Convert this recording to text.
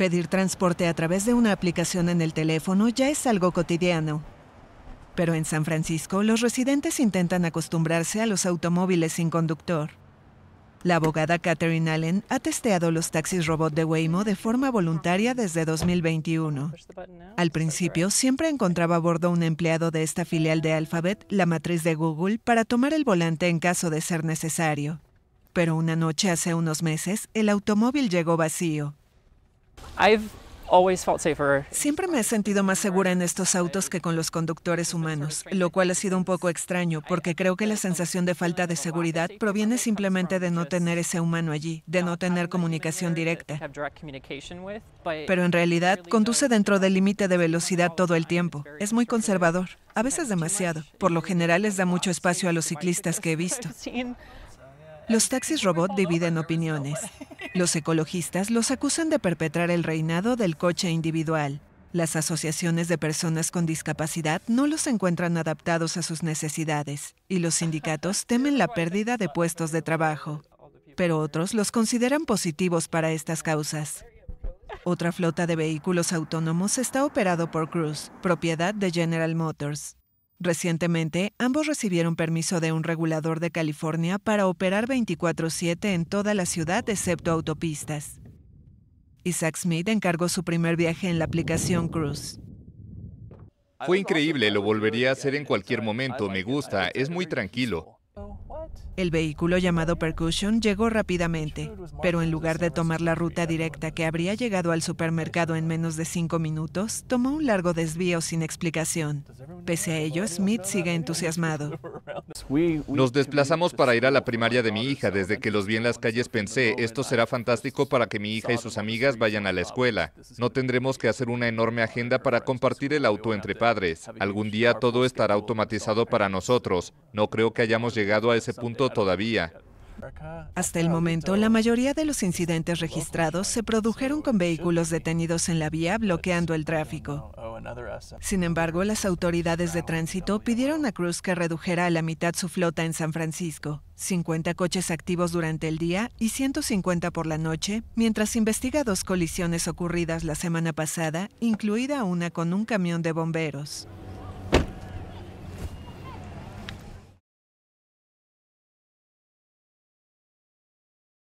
Pedir transporte a través de una aplicación en el teléfono ya es algo cotidiano. Pero en San Francisco, los residentes intentan acostumbrarse a los automóviles sin conductor. La abogada Catherine Allen ha testeado los taxis robot de Waymo de forma voluntaria desde 2021. Al principio, siempre encontraba a bordo un empleado de esta filial de Alphabet, la matriz de Google, para tomar el volante en caso de ser necesario. Pero una noche hace unos meses, el automóvil llegó vacío. Siempre me he sentido más segura en estos autos que con los conductores humanos, lo cual ha sido un poco extraño porque creo que la sensación de falta de seguridad proviene simplemente de no tener ese humano allí, de no tener comunicación directa. Pero en realidad conduce dentro del límite de velocidad todo el tiempo. Es muy conservador, a veces demasiado. Por lo general les da mucho espacio a los ciclistas que he visto. Los taxis robot dividen opiniones. Los ecologistas los acusan de perpetrar el reinado del coche individual. Las asociaciones de personas con discapacidad no los encuentran adaptados a sus necesidades y los sindicatos temen la pérdida de puestos de trabajo. Pero otros los consideran positivos para estas causas. Otra flota de vehículos autónomos está operado por Cruise, propiedad de General Motors. Recientemente, ambos recibieron permiso de un regulador de California para operar 24/7 en toda la ciudad excepto autopistas. Isaac Smith encargó su primer viaje en la aplicación Cruise. Fue increíble, lo volvería a hacer en cualquier momento, me gusta, es muy tranquilo. El vehículo llamado Percussion llegó rápidamente, pero en lugar de tomar la ruta directa que habría llegado al supermercado en menos de cinco minutos, tomó un largo desvío sin explicación. Pese a ello, Smith sigue entusiasmado. Nos desplazamos para ir a la primaria de mi hija. Desde que los vi en las calles pensé, esto será fantástico para que mi hija y sus amigas vayan a la escuela. No tendremos que hacer una enorme agenda para compartir el auto entre padres. Algún día todo estará automatizado para nosotros. No creo que hayamos llegado a ese punto todavía. Hasta el momento, la mayoría de los incidentes registrados se produjeron con vehículos detenidos en la vía bloqueando el tráfico. Sin embargo, las autoridades de tránsito pidieron a Cruz que redujera a la mitad su flota en San Francisco, 50 coches activos durante el día y 150 por la noche, mientras investiga dos colisiones ocurridas la semana pasada, incluida una con un camión de bomberos.